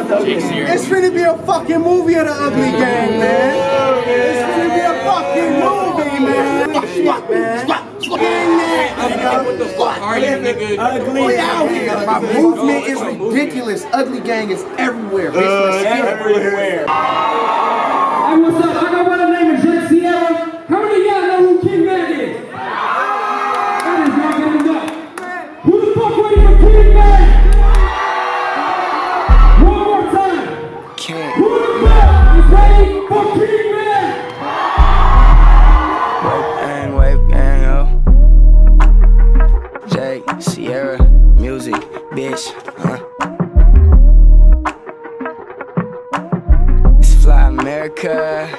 about the ugly gang. It's finna be a fucking movie of the ugly gang, man. It's finna be a fucking movie, man. Shit, man. Gang that, What the fuck are you, nigga? Ugly We out here. gang. My movement is ridiculous. Ugly gang is everywhere. Bitch, let's get it. Everywhere. Hey, what's up? Sierra, music, bitch, huh? It's Fly America.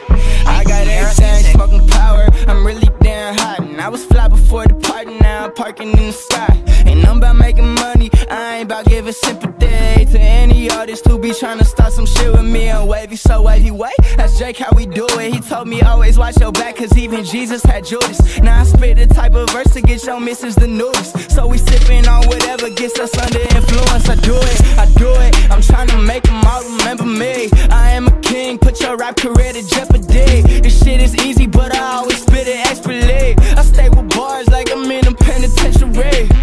I got everything, smoking power. I'm really damn hot. And I was fly before the party, now I'm parking in the sky. Ain't nothing about making money, I ain't about giving sympathy any artist who be trying to start some shit with me. I'm wavy, so wavy, way. That's Jake, how we do it. He told me always watch your back, cause even Jesus had Judas. Now I spit the type of verse to get your missus the noodles. So we sipping on whatever gets us under influence. I do it, I do it. I'm trying to make them all remember me. I am a king, put your rap career to jeopardy. This shit is easy, but I always spit it expertly. I stay with bars like I'm in a penitentiary.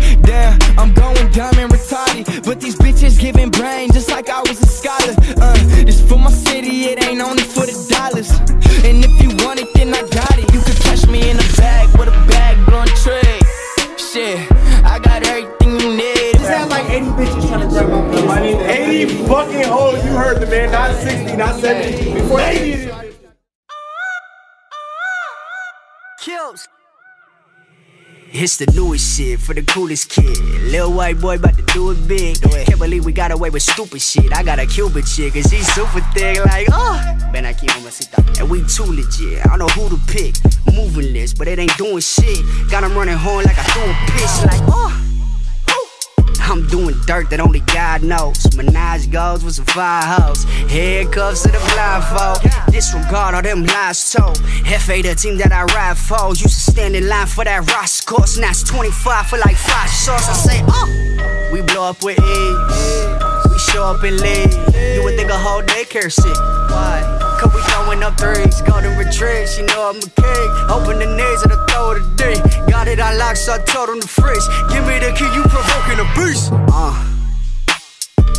You need. Like 80 bitches trying to grab my penis. 80 fucking hoes, you heard the man, not 60, not 70. Before 80. Kills. It's the newest shit for the coolest kid. Lil white boy about to do it big. Can't believe we got away with stupid shit. I got a Cuban chick and she's super thick, like, oh. Ben aquí, mamacita. And we too legit. I don't know who to pick. Moving list, but it ain't doing shit. Got him running home like I threw a pitch, like, oh. I'm doing dirt that only God knows. Minaj goes with some fire hoes. Handcuffs to the blindfold. Disregard all them lies told. FA the team that I ride for. Used to stand in line for that Ross course. Now it's 25 for like five shots. I say, oh, we blow up with E. We show up and leave. You would think a whole daycare shit. Why? Cause we throwing up threes, golden retrieves. You know I'm a king. Open the knees and I throw the D. Got it unlocked, so I told him the fridge. Give me the key, you provoking a beast. Uh.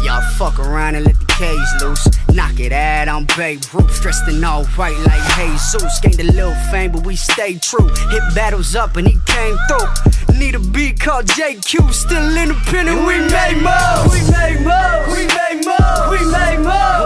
Y'all fuck around and let the cage loose. Knock it out on Babe Ruth. Dressed in all white like Jesus. Gained a little fame, but we stay true. Hit battles up and he came through. Need a beat called JQ. Still independent, we made moves. We made moves. We made moves. We made moves.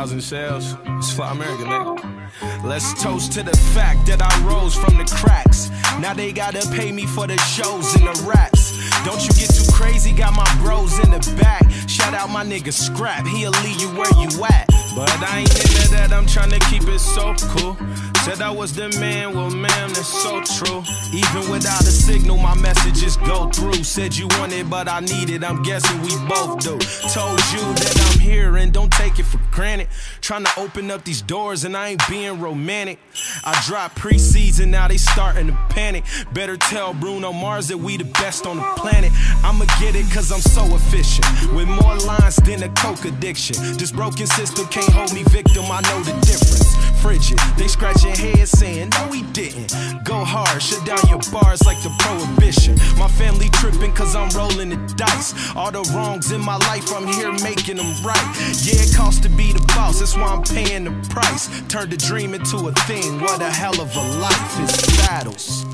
40,000 sales. It's Fly America, nigga. Let's toast to the fact that I rose from the cracks. Now they gotta pay me for the shows and the raps. Don't you get too crazy, got my bros in the back. Shout out my nigga Scrap, he'll leave you where you at. But I ain't into that, I'm tryna keep it so cool. Said I was the man, well, man, that's so true. Even without a signal, my messages go through. Said you want it, but I need it, I'm guessing we both do. Told you that I'm here and don't take it for granted. Trying to open up these doors and I ain't being romantic. I dropped preseason, now they starting to panic. Better tell Bruno Mars that we the best on the planet. I'ma get it cause I'm so efficient. With more lines than a coke addiction. This broken system can't hold me victim, I know the difference. Frigid, they scratching heads saying, no, we didn't. Go hard, shut down your bars like the prohibition. My family tripping cause I'm rolling the dice. All the wrongs in my life, I'm here making them right. Yeah, it costs to be the boss, that's why I'm paying the price. Turned a dream into a thing, what a hell of a life is battles.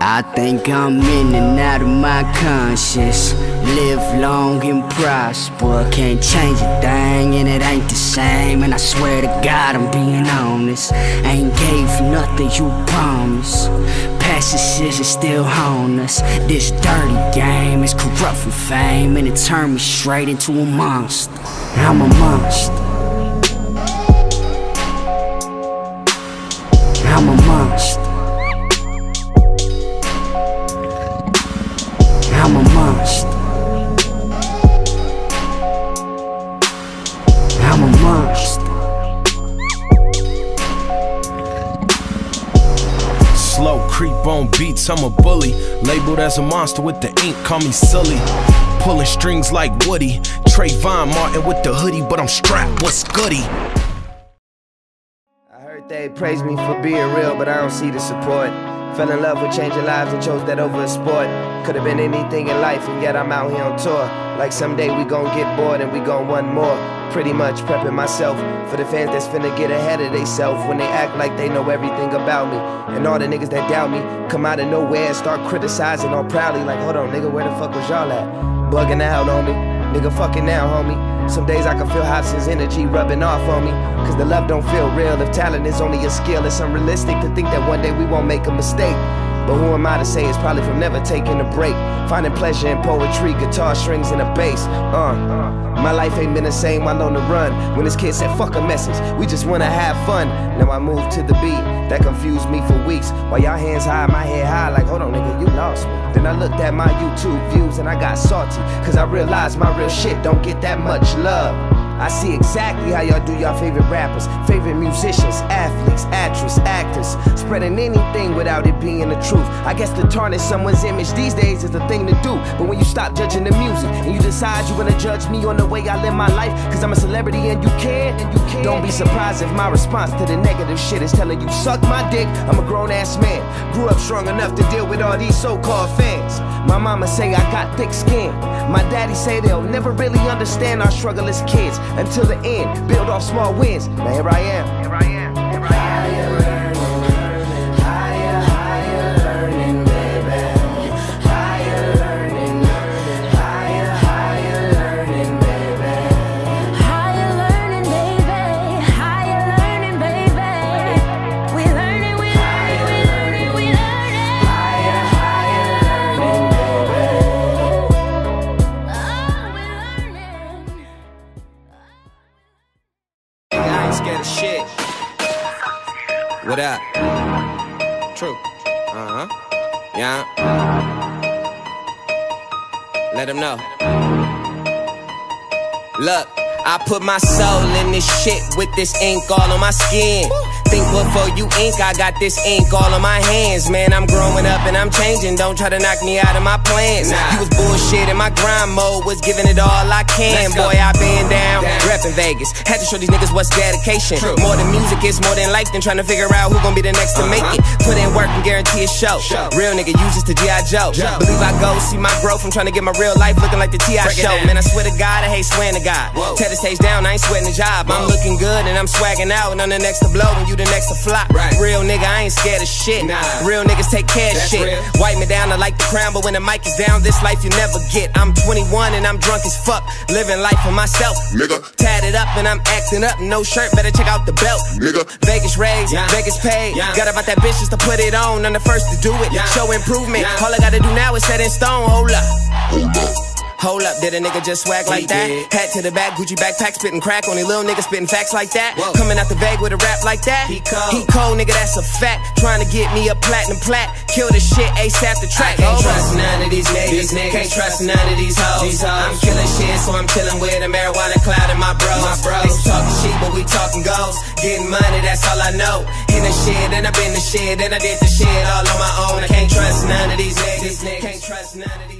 I think I'm in and out of my conscience. Live long and prosper. Can't change a thing, and it ain't the same. And I swear to God, I'm being honest. Ain't gave nothing you promise. Past decisions still haunt us. This dirty game is corrupt for fame, and it turned me straight into a monster. I'm a monster. On beats, I'm a bully. Labeled as a monster with the ink, call me silly. Pulling strings like Woody. Trayvon Martin with the hoodie, but I'm strapped. What's goody? I heard they praise me for being real, but I don't see the support. Fell in love with changing lives and chose that over a sport. Could have been anything in life, and yet I'm out here on tour. Like someday we gon' get bored and we gon' want more. Pretty much prepping myself for the fans that's finna get ahead of theyself when they act like they know everything about me. And all the niggas that doubt me come out of nowhere and start criticizing all proudly. Like, hold on, nigga, where the fuck was y'all at? Bugging out on me. Nigga, fucking now, homie. Some days I can feel Hopsin's energy rubbing off on me. Cause the love don't feel real. If talent is only a skill, it's unrealistic to think that one day we won't make a mistake. But who am I to say it's probably from never taking a break? Finding pleasure in poetry, guitar strings, and a bass. Uh, my life ain't been the same while on the run. When this kid said, fuck a message, we just wanna have fun. Now I move to the beat, that confused me for weeks. While y'all hands high, my head high, like, hold on, nigga, you lost me. Then I looked at my YouTube views and I got salty. Cause I realized my real shit don't get that much love. I see exactly how y'all do y'all favorite rappers, favorite musicians, athletes, actors, actors, spreading anything without it being the truth. I guess to tarnish someone's image these days is the thing to do. But when you stop judging the music and you decide you wanna judge me on the way I live my life, cause I'm a celebrity and you can, and you can. Don't be surprised if my response to the negative shit is telling you suck my dick. I'm a grown ass man, grew up strong enough to deal with all these so-called fans. My mama say I got thick skin. My daddy say they'll never really understand our struggle as kids until the end. Build off small wins. Now. Here I am. Scared of shit. What up? True. Uh huh. Yeah. Let them know. Look, I put my soul in this shit with this ink all on my skin. Think before you ink, I got this ink all on my hands. Man, I'm growing up and I'm changing. Don't try to knock me out of my plans. You was bullshit in my grind mode, was giving it all I can. Boy, I been down, reppin' Vegas. Had to show these niggas what's dedication. More than music, it's more than life than trying to figure out who gon' be the next to make it. Put in work and guarantee a show. Real nigga uses to G.I. Joe. Believe I go, see my growth. I'm trying to get my real life looking like the T.I. show. Man, I swear to God, I hate swearing to God. Tear the stage down, I ain't sweating the job. I'm looking good and I'm swagging out. And I'm the next to blow and you the next to flop. Right. Real nigga, I ain't scared of shit. Nah. Real niggas take care of shit. Wipe me down, I like the crown, but when the mic is down, this life you never get. I'm 21 and I'm drunk as fuck. Living life for myself. Nigga. Tatted up and I'm acting up. No shirt, better check out the belt. Nigga. Vegas raised, Vegas paid. Got about that bitch just to put it on. I'm the first to do it. Show improvement. All I gotta do now is set in stone. Hold up. Hold up. Hold up, did a nigga just swag like that? Hat to the back, Gucci backpack, spitting crack. Only little nigga spitting facts like that. Coming out the bag with a rap like that. He cold. he cold, nigga, that's a fact. Trying to get me a platinum plat. Kill the shit ASAP the track. I can't Over. trust none of these niggas. These niggas. Can't trust none of these hoes. These hoes. I'm killing shit, so I'm chilling with a marijuana cloud in my bros. My bros. They talking shit, but we talking goals. Getting money, that's all I know. In the shit, and I been the shit, and I did the shit all on my own. I can't trust none of these niggas. Can't trust none of